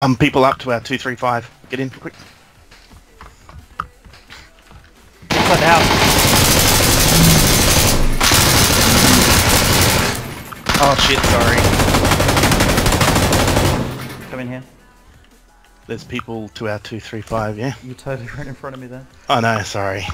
Um, people up to our 235. Get in quick. Inside the house. Oh shit, sorry. Come in here. There's people to our 235, yeah? You totally ran in front of me there. Oh no, sorry.